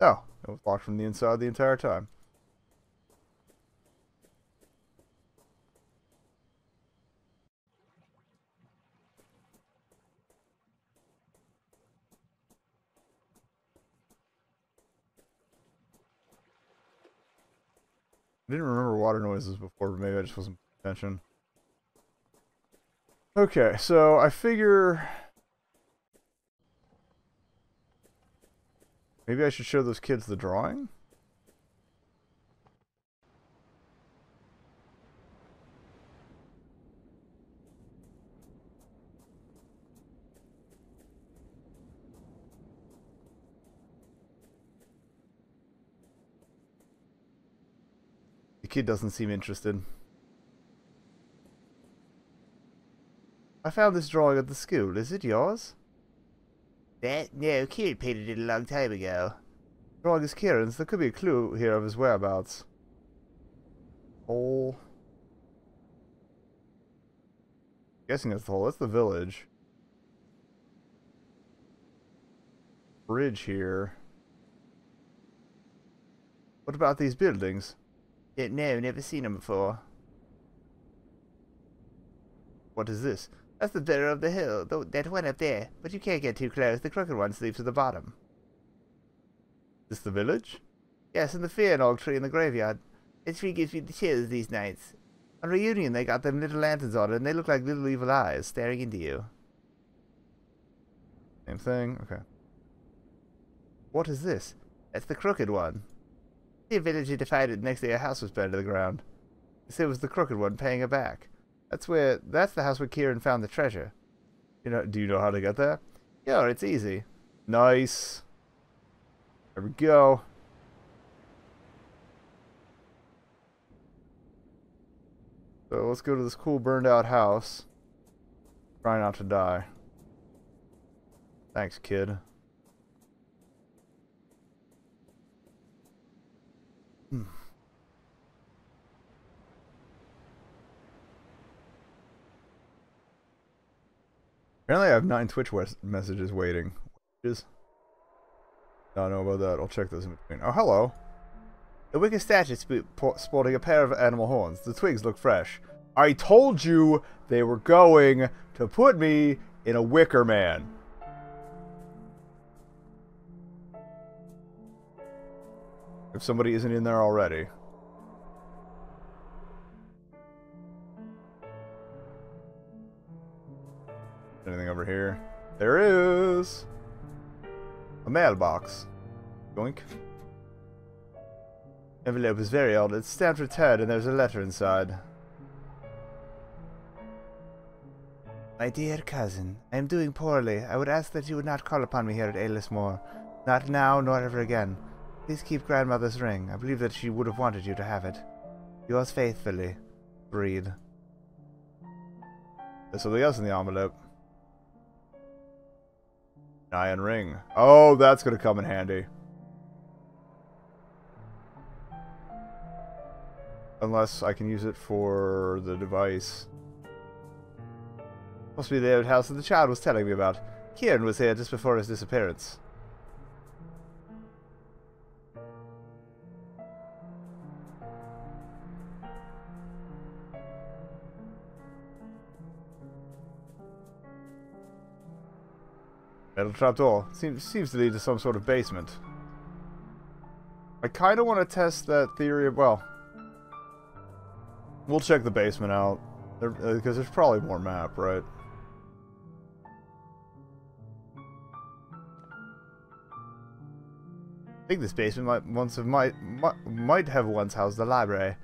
No, it was locked from the inside the entire time. I didn't remember water noises before, but maybe I just wasn't paying attention. Okay, so I figure maybe I should show those kids the drawing. The kid doesn't seem interested. I found this drawing at the school. Is it yours? That? No, Kieran painted it a long time ago. Drawing is Kieran's. There could be a clue here of his whereabouts. Hole. Guessing it's the hole. That's the village. Bridge here. What about these buildings? Don't know, never seen them before. What is this? That's the better of the hill, though that one up there. But you can't get too close. The crooked one sleeps at the bottom. Is this the village? Yes, and the fear and oak tree in the graveyard. That tree gives me the chills these nights. On reunion, they got them little lanterns on it, and they look like little evil eyes staring into you. Same thing? Okay. What is this? That's the crooked one. The village defied it next day a house was burned to the ground. They said it was the crooked one paying her back. That's where that's the house where Kieran found the treasure. You know do you know how to get there? Yeah, it's easy. Nice. There we go. So let's go to this cool burned out house. Try not to die. Thanks, kid. Apparently I have nine Twitch messages waiting. I don't know about that. I'll check those in between. Oh, hello. The wicker statue sporting a pair of animal horns. The twigs look fresh. I told you they were going to put me in a wicker man. If somebody isn't in there already. Anything over here? There is! A mailbox. Goink. Envelope is very old. It's stamped return and there's a letter inside. My dear cousin, I am doing poorly. I would ask that you would not call upon me here at Aylesmore. Not now, nor ever again. Please keep grandmother's ring. I believe that she would have wanted you to have it. Yours faithfully, Breed. There's something else in the envelope. Iron ring. Oh, that's going to come in handy. Unless I can use it for the device. Must be the old house that the child was telling me about. Kieran was here just before his disappearance. Metal trapdoor. Seems, seems to lead to some sort of basement. I kind of want to test that theory of, well, we'll check the basement out, because there, uh, there's probably more map, right? I think this basement might once have might, might might have once housed the library.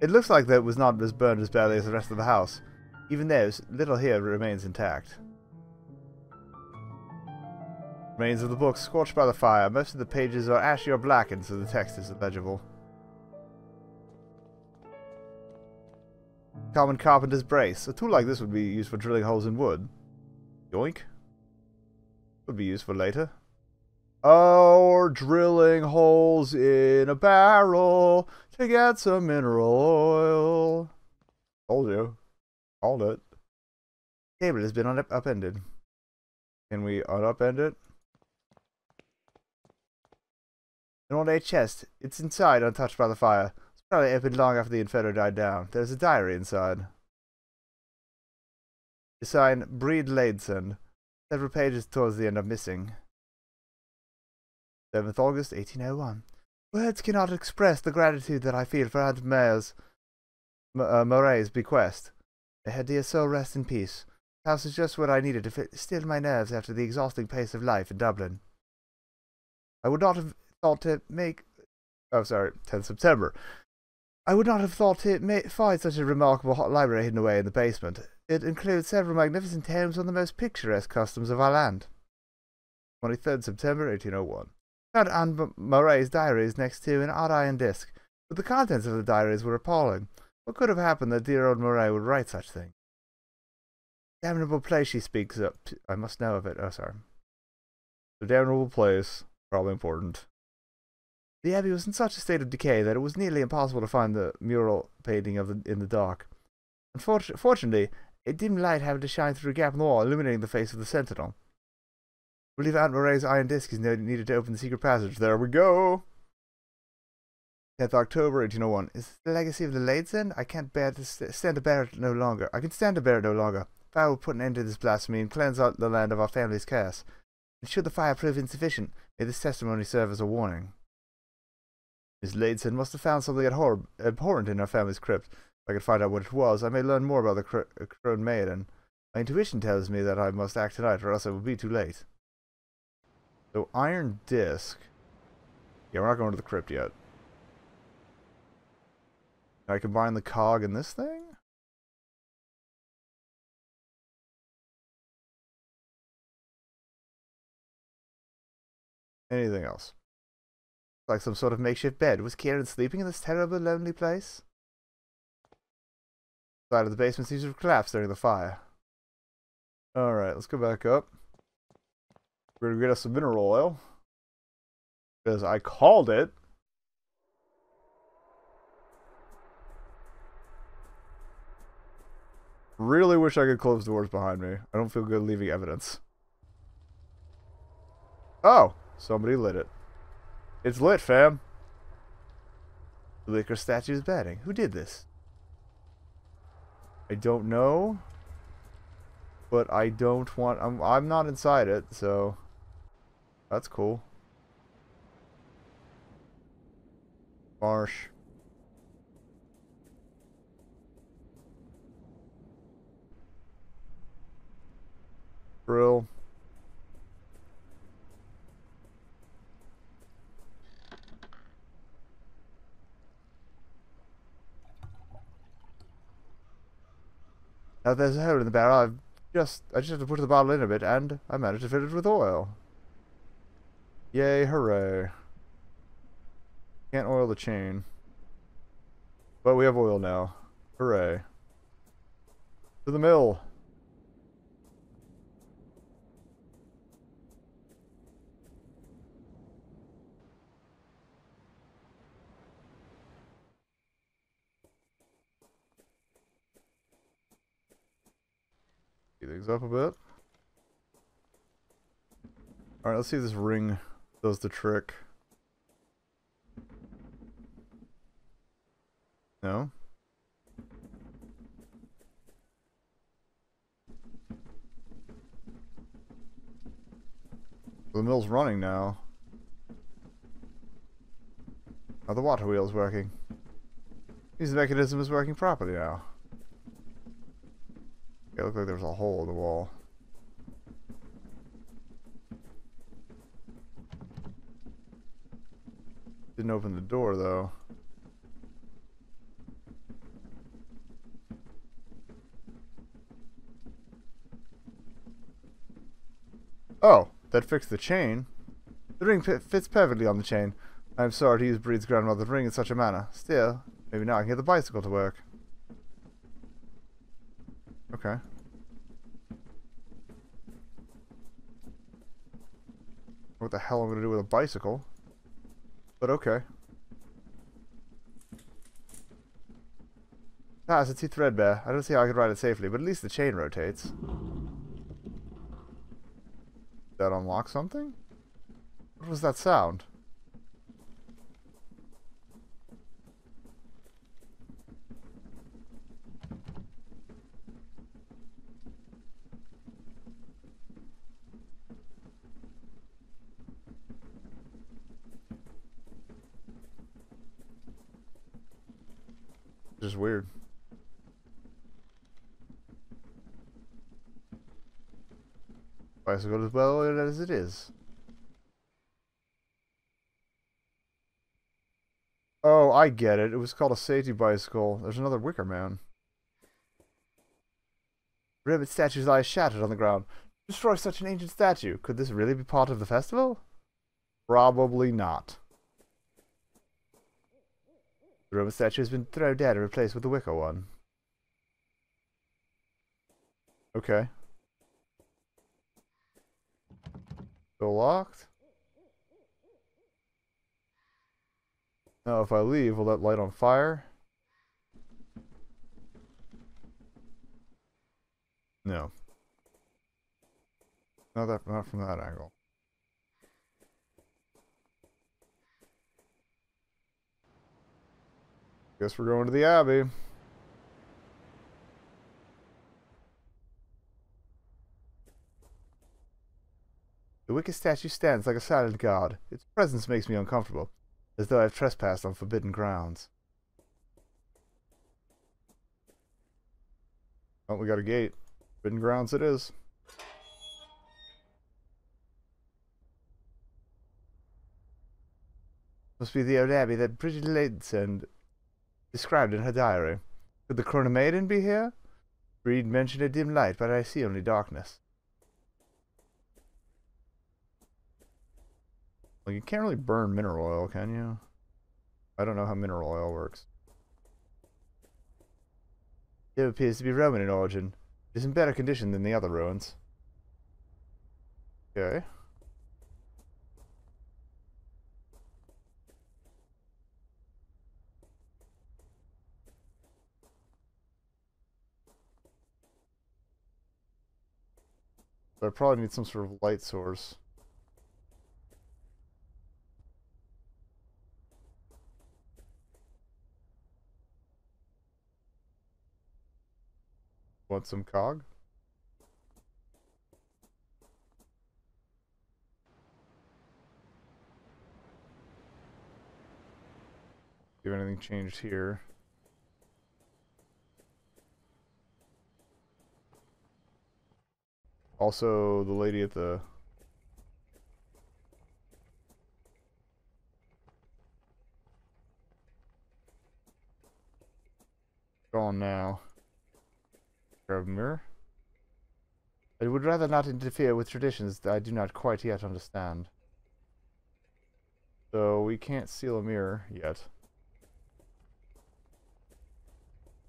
It looks like that was not as burned as badly as the rest of the house. Even though little here remains intact. Remains of the book scorched by the fire. Most of the pages are ashy or blackened, so the text is illegible. Common carpenter's brace. A tool like this would be used for drilling holes in wood. Yoink. Would be used for later. Or drilling holes in a barrel to get some mineral oil. Told you. Called it. Table has been up upended. Can we unupend it? An ornate chest. It's inside, untouched by the fire. It's probably opened long after the inferno died down. There's a diary inside. The sign, Breed Laidson. Several pages towards the end are missing. 7th August, 1801. Words cannot express the gratitude that I feel for Aunt Mare's, uh, Moray's bequest. May her dear soul rest in peace. The house is just what I needed to still my nerves after the exhausting pace of life in Dublin. I would not have thought to make... Oh, sorry, 10th September. I would not have thought to may find such a remarkable hot library hidden away in the basement. It includes several magnificent tomes on the most picturesque customs of our land. 23rd September 1801. Found Anne Moray's diaries next to an odd iron disc, but the contents of the diaries were appalling. What could have happened that dear old Moray would write such things? Damnable place she speaks of. I must know of it. Oh, sorry. The damnable place. Probably important. The abbey was in such a state of decay that it was nearly impossible to find the mural painting of the, in the dark. Unfortunately, a dim light happened to shine through a gap in the wall, illuminating the face of the sentinel. I believe Aunt Moray's iron disc is needed to open the secret passage. There we go! 10th October 1801. Is the legacy of the Laidson? I can't bear to st stand to bear it no longer. I can stand to bear it no longer. Fire will put an end to this blasphemy and cleanse out the land of our family's curse. And should the fire prove insufficient, may this testimony serve as a warning. Miss Laidson must have found something abhor abhorrent in her family's crypt. If I could find out what it was, I may learn more about the cr uh, crone maiden. My intuition tells me that I must act tonight, or else it will be too late. So, iron disc. Yeah, we're not going to the crypt yet. Can I combine the cog and this thing? Anything else? Like some sort of makeshift bed. Was Kieran sleeping in this terrible, lonely place? side of the basement seems to have collapsed during the fire. Alright, let's go back up. We're gonna get us some mineral oil. Because I called it. Really wish I could close doors behind me. I don't feel good leaving evidence. Oh! Somebody lit it. It's lit, fam. Liquor statue is batting. Who did this? I don't know. But I don't want... I'm, I'm not inside it, so... That's cool. Marsh. Drill. Now there's a hole in the barrel. I've just I just have to put the bottle in a bit, and I managed to fill it with oil. Yay, hooray. Can't oil the chain. But we have oil now. Hooray. To the mill. Things up a bit. Alright, let's see if this ring does the trick. No? The mill's running now. Now the water wheel's working. Means the mechanism is working properly now. It looked like there was a hole in the wall. Didn't open the door though. Oh, that fixed the chain. The ring fits perfectly on the chain. I'm sorry to use Breed's grandmother's ring in such a manner. Still, maybe now I can get the bicycle to work. Okay. What the hell am I'm to do with a bicycle. But okay. Ah, it's too threadbare. I don't see how I could ride it safely, but at least the chain rotates. That unlock something? What was that sound? Just weird. Bicycle as well as it is. Oh, I get it. It was called a safety bicycle. There's another Wicker Man. Ribbit statues lie shattered on the ground. Destroy such an ancient statue. Could this really be part of the festival? Probably not. The Roman statue has been thrown down and replaced with a wicker one. Okay. Still locked? Now if I leave, will that light on fire? No. Not that not from that angle. Guess we're going to the Abbey. The wicked statue stands like a silent guard. Its presence makes me uncomfortable, as though I have trespassed on forbidden grounds. Oh, we got a gate. Forbidden grounds it is. Must be the old abbey that Bridget Ladson described in her diary. Could the Crone Maiden be here? Reed mentioned a dim light, but I see only darkness. Well, you can't really burn mineral oil, can you? I don't know how mineral oil works. It appears to be Roman in origin. It is in better condition than the other ruins. Okay. I probably need some sort of light source. Want some cog? If anything changed here. Also, the lady at the... Gone now. Grab a mirror. I would rather not interfere with traditions that I do not quite yet understand. So we can't seal a mirror yet.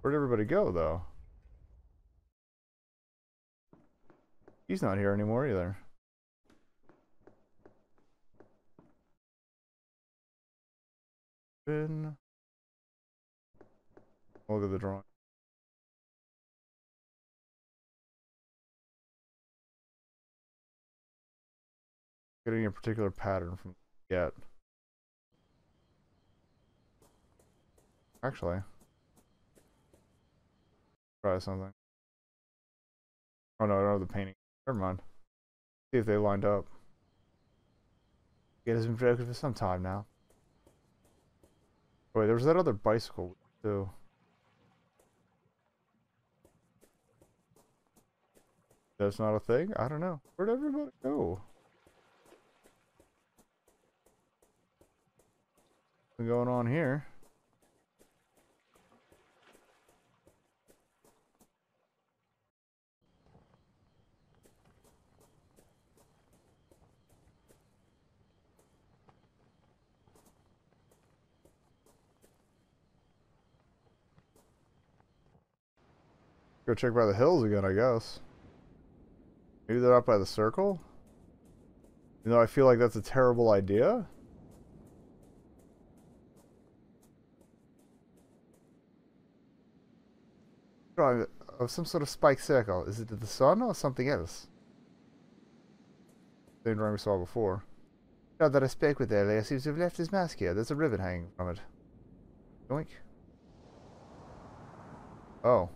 Where'd everybody go, though? He's not here anymore either. Look at the drawing. Getting a particular pattern from yet. Actually. Try something. Oh no, I don't have the painting. Never mind. See if they lined up. It has been broken for some time now. Oh, wait, there was that other bicycle too. That's not a thing? I don't know. Where'd everybody go? What's going on here? Go check by the hills again, I guess. Maybe they're up by the circle? You know, I feel like that's a terrible idea. Oh, drawing of some sort of spike circle. Is it the sun or something else? Same drawing we saw before. Now that I spoke with earlier seems to have left his mask here. There's a ribbon hanging from it. Yoink. Oh.